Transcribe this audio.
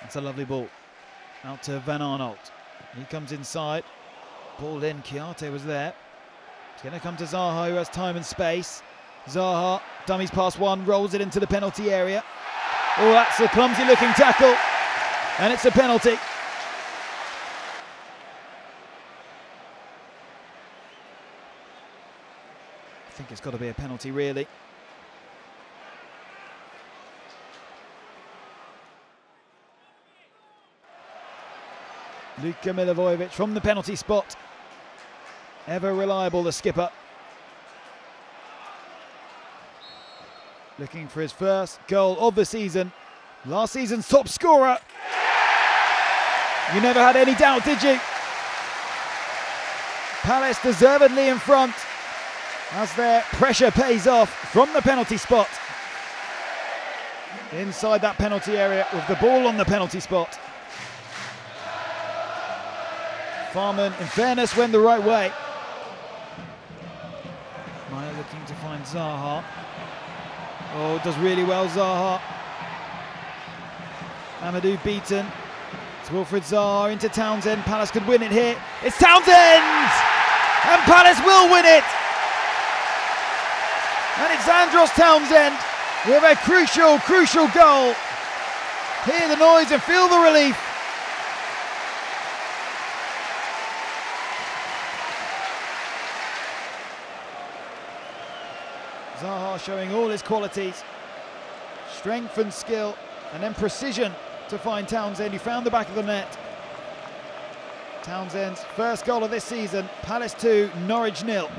That's a lovely ball. Out to Van Aanholt. He comes inside. Ball in. Kouyaté was there. It's going to come to Zaha, who has time and space. Zaha, dummies past one, rolls it into the penalty area. Oh, that's a clumsy looking tackle. And it's a penalty. I think it's got to be a penalty, really. Luka Milivojevic from the penalty spot. Ever reliable, the skipper. Looking for his first goal of the season. Last season's top scorer. You never had any doubt, did you? Palace deservedly in front as their pressure pays off from the penalty spot. Inside that penalty area with the ball on the penalty spot. Farman, in fairness, went the right way. Meyer looking to find Zaha. Oh, does really well, Zaha. Amadou beaten. It's Wilfried Zaha into Townsend. Palace could win it here. It's Townsend! And Palace will win it! And it's Andros Townsend with a crucial, crucial goal. Hear the noise and feel the relief. Zaha showing all his qualities, strength and skill, and then precision to find Townsend. He found the back of the net. Townsend's first goal of this season, Palace 2, Norwich nil.